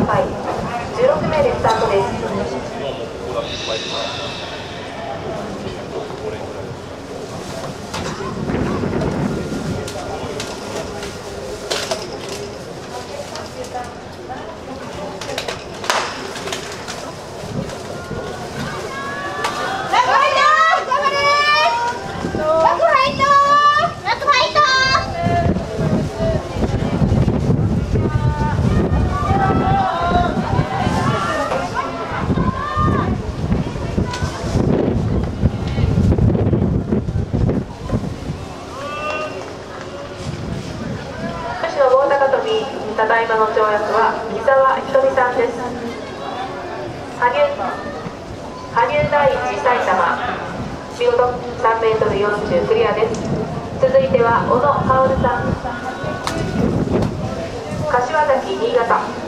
vai 40クリアです。続いては小野薫さん。柏崎新潟。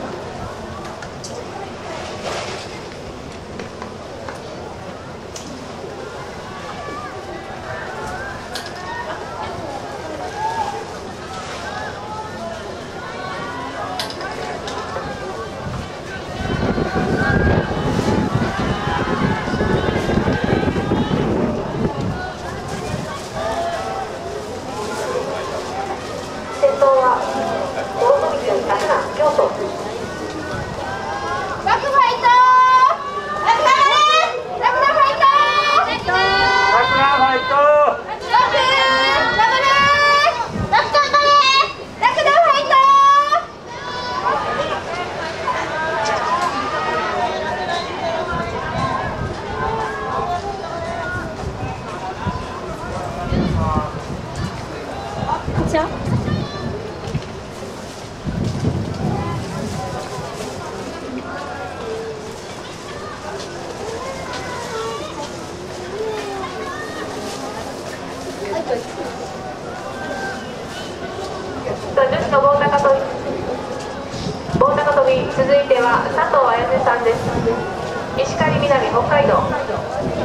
Let's go.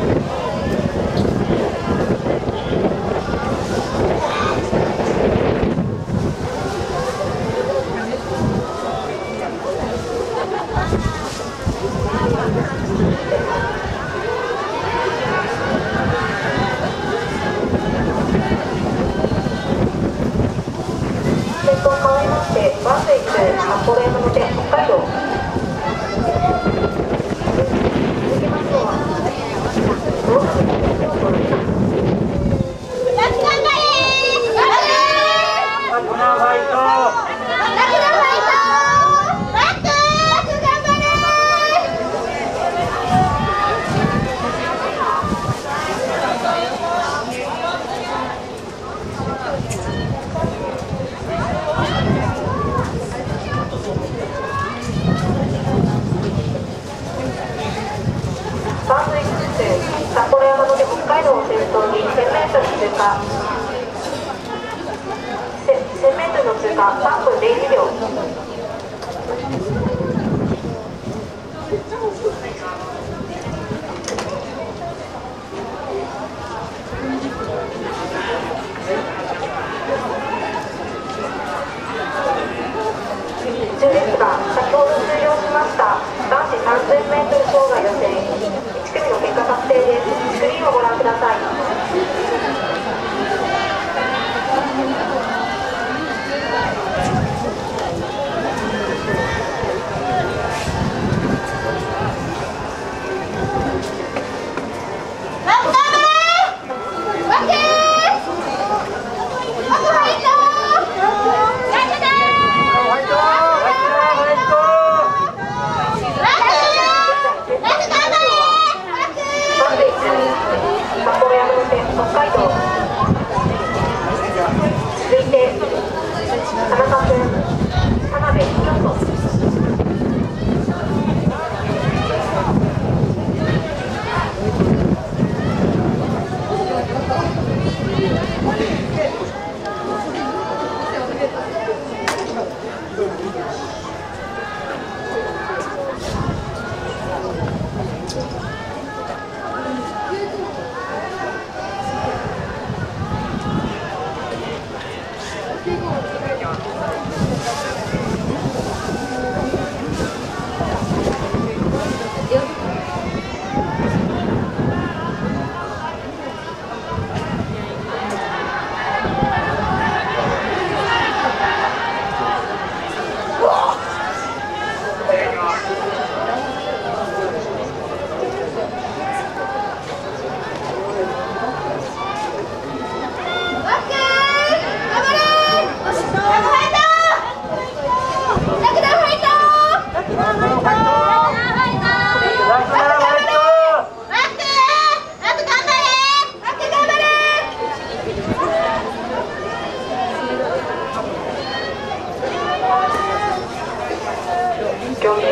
過1000メートルの通過3分02秒。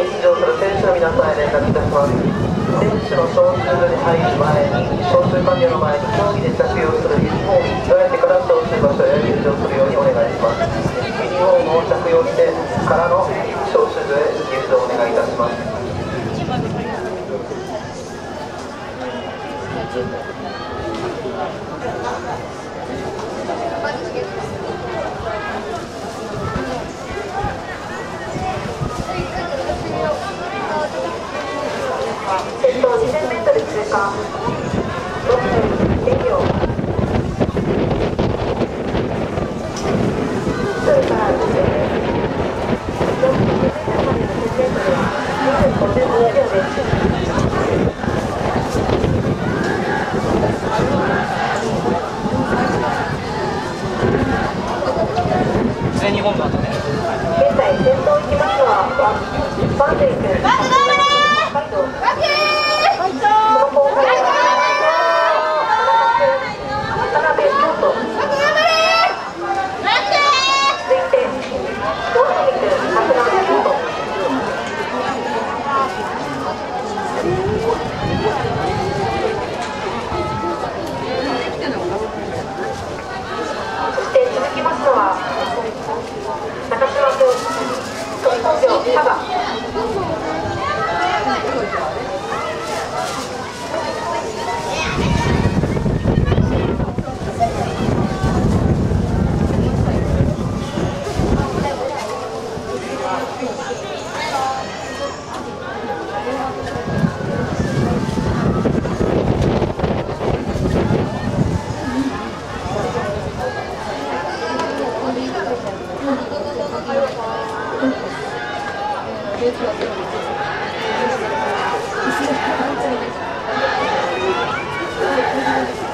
出場する選手の皆さんへ連絡いたします選手の招集部に入る前に招集完了の前に競技で着用するユニフォームに着替えてから招集場所へ入場するようにお願いします。ユニフォームを着用してからの招集部へ入場お願いいたします。先頭 2000m 通過先頭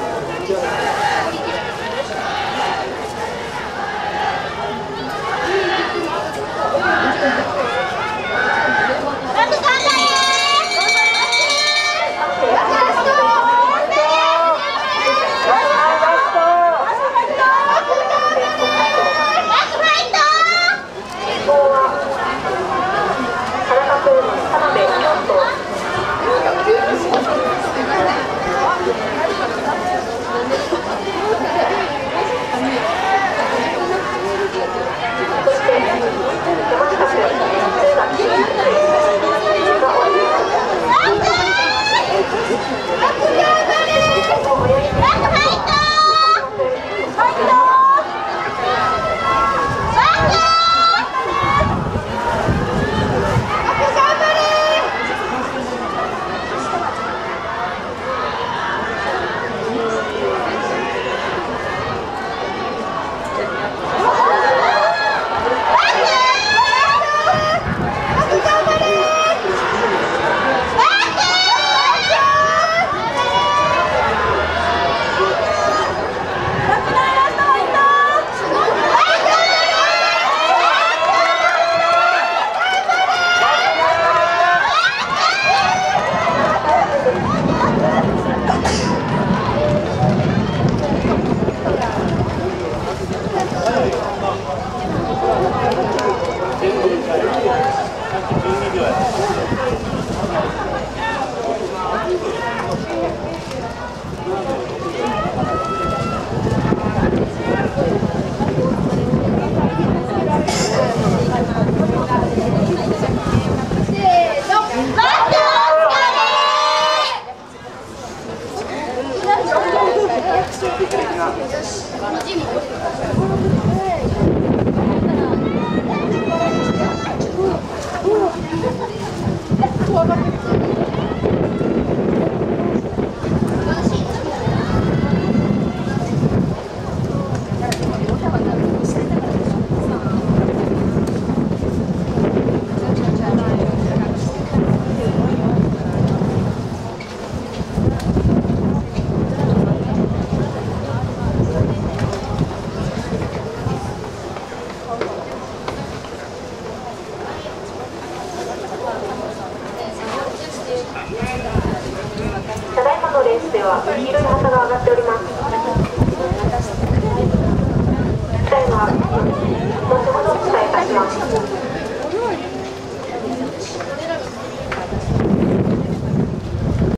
たは黄色い旗が上がっております。